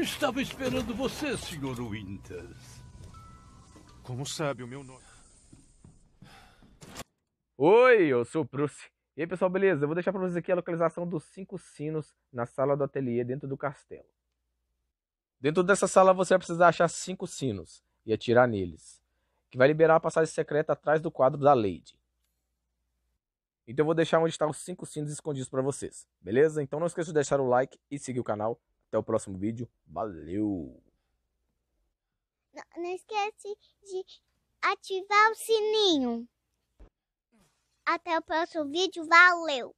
Eu estava esperando você, Sr. Winters. Como sabe o meu nome? Oi, eu sou o Bruce. E aí, pessoal, beleza? Eu vou deixar para vocês aqui a localização dos cinco sinos na sala do ateliê dentro do castelo. Dentro dessa sala você vai precisar achar cinco sinos e atirar neles, que vai liberar a passagem secreta atrás do quadro da Lady. Então eu vou deixar onde estão os cinco sinos escondidos para vocês, beleza? Então não esqueça de deixar o like e seguir o canal. Até o próximo vídeo. Valeu! Não, não esquece de ativar o sininho. Até o próximo vídeo. Valeu!